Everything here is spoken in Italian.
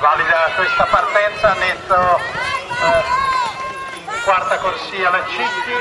valida questa partenza netto eh, quarta corsia la Cicchi.